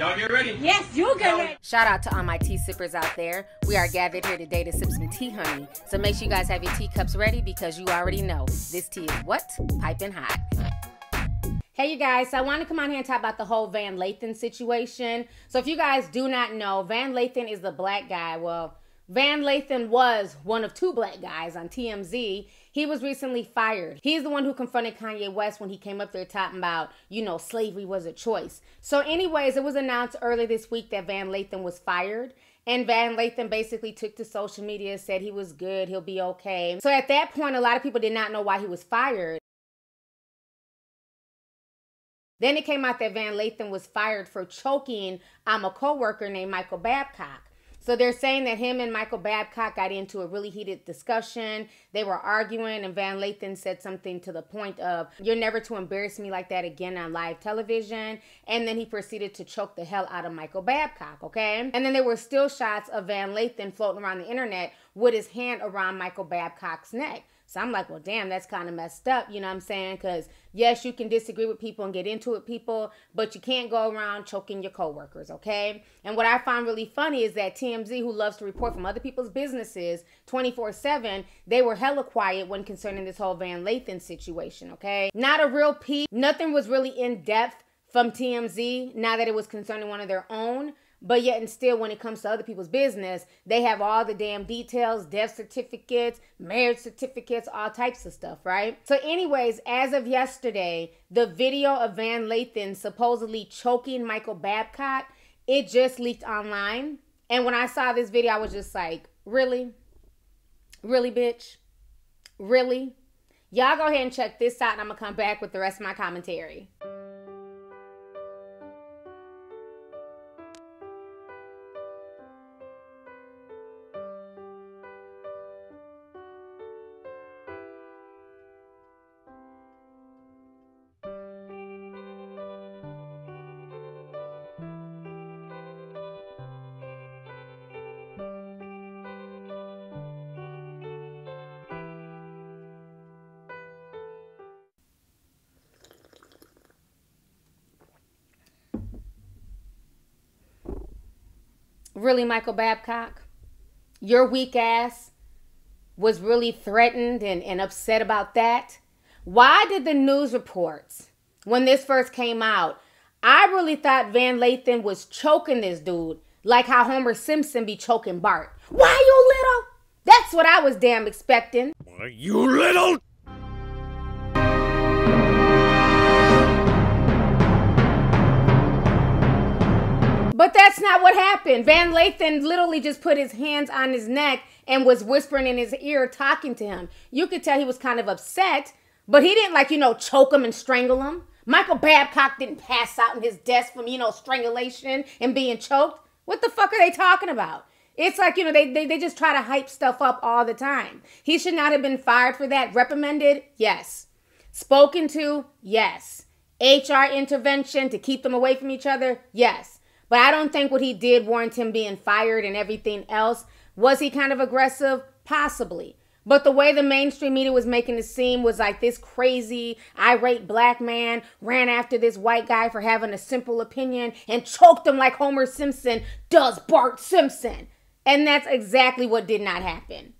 Y'all get ready. Yes, you get ready. Shout out to all my tea sippers out there. We are gathered here today to sip some tea, honey. So make sure you guys have your teacups ready because you already know this tea is what? Piping hot. Hey, you guys. So I want to come on here and talk about the whole Van Lathan situation. So if you guys do not know, Van Lathan is the black guy. Well, Van Lathan was one of two black guys on TMZ. He was recently fired. He's the one who confronted Kanye West when he came up there talking about, you know, slavery was a choice. So, anyways, it was announced earlier this week that Van Lathan was fired. And Van Lathan basically took to social media, said he was good, he'll be okay. So at that point, a lot of people did not know why he was fired. Then it came out that Van Lathan was fired for choking um, a coworker named Michael Babcock. So they're saying that him and Michael Babcock got into a really heated discussion. They were arguing, and Van Lathan said something to the point of, You're never to embarrass me like that again on live television. And then he proceeded to choke the hell out of Michael Babcock, okay? And then there were still shots of Van Lathan floating around the internet with his hand around Michael Babcock's neck. So I'm like, well, damn, that's kind of messed up. You know what I'm saying? Because yes, you can disagree with people and get into it, people, but you can't go around choking your coworkers, okay? And what I find really funny is that TMZ, who loves to report from other people's businesses 24 7, they were hella quiet when concerning this whole Van Lathan situation, okay? Not a real peep. Nothing was really in depth from TMZ now that it was concerning one of their own. But yet and still, when it comes to other people's business, they have all the damn details, death certificates, marriage certificates, all types of stuff, right? So, anyways, as of yesterday, the video of Van Lathan supposedly choking Michael Babcock, it just leaked online. And when I saw this video, I was just like, really? Really, bitch? Really? Y'all go ahead and check this out, and I'm gonna come back with the rest of my commentary. Really, Michael Babcock? Your weak ass was really threatened and, and upset about that? Why did the news reports, when this first came out, I really thought Van Lathan was choking this dude, like how Homer Simpson be choking Bart. Why you little? That's what I was damn expecting. Why you little? But that's not what happened. Van Lathan literally just put his hands on his neck and was whispering in his ear, talking to him. You could tell he was kind of upset, but he didn't, like, you know, choke him and strangle him. Michael Babcock didn't pass out in his desk from, you know, strangulation and being choked. What the fuck are they talking about? It's like, you know, they, they, they just try to hype stuff up all the time. He should not have been fired for that. Reprimanded? Yes. Spoken to? Yes. HR intervention to keep them away from each other? Yes. But I don't think what he did warrant him being fired and everything else. Was he kind of aggressive? Possibly. But the way the mainstream media was making it seem was like this crazy, irate black man ran after this white guy for having a simple opinion and choked him like Homer Simpson does Bart Simpson. And that's exactly what did not happen.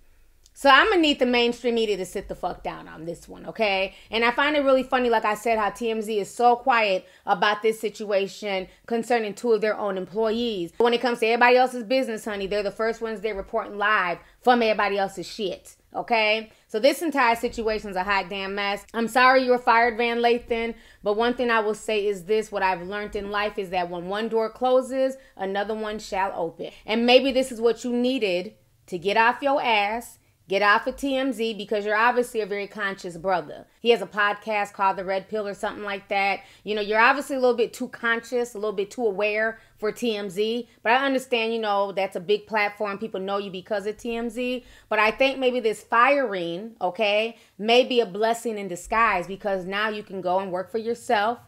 So I'm gonna need the mainstream media to sit the fuck down on this one, okay? And I find it really funny, like I said, how TMZ is so quiet about this situation concerning two of their own employees. When it comes to everybody else's business, honey, they're the first ones they're reporting live from everybody else's shit. Okay, so this entire situation is a hot damn mess. I'm sorry you were fired, Van Lathan, but one thing I will say is this what I've learned in life is that when one door closes, another one shall open. And maybe this is what you needed to get off your ass Get off of TMZ because you're obviously a very conscious brother. He has a podcast called The Red Pill or something like that. You know, you're obviously a little bit too conscious, a little bit too aware for TMZ. But I understand, you know, that's a big platform. People know you because of TMZ. But I think maybe this firing, okay, may be a blessing in disguise because now you can go and work for yourself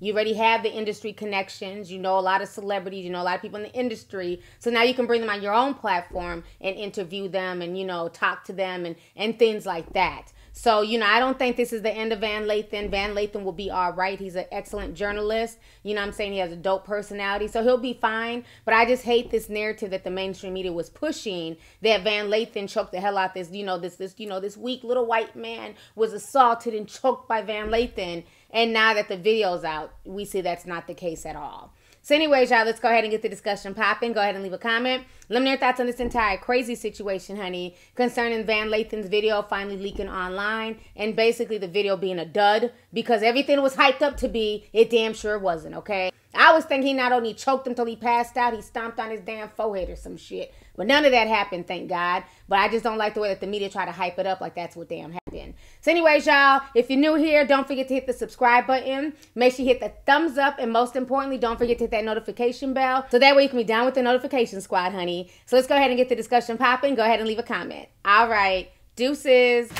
you already have the industry connections. You know a lot of celebrities. You know a lot of people in the industry. So now you can bring them on your own platform and interview them and, you know, talk to them and, and things like that. So, you know, I don't think this is the end of Van Lathan. Van Lathan will be all right. He's an excellent journalist. You know I'm saying? He has a dope personality. So he'll be fine. But I just hate this narrative that the mainstream media was pushing that Van Lathan choked the hell out this, you know, this, this, you know, this weak little white man was assaulted and choked by Van Lathan. And now that the video's out, we see that's not the case at all. So, anyways, y'all, let's go ahead and get the discussion popping. Go ahead and leave a comment. Let me know your thoughts on this entire crazy situation, honey, concerning Van Lathan's video finally leaking online and basically the video being a dud because everything was hyped up to be, it damn sure wasn't, okay? I was thinking he not only choked him till he passed out, he stomped on his damn forehead or some shit. But none of that happened, thank God. But I just don't like the way that the media try to hype it up like that's what damn happened. So, anyways, y'all, if you're new here, don't forget to hit the subscribe button. Make sure you hit the thumbs up. And most importantly, don't forget to hit that notification bell. So that way you can be down with the notification squad, honey. So let's go ahead and get the discussion popping. Go ahead and leave a comment. All right. Deuces.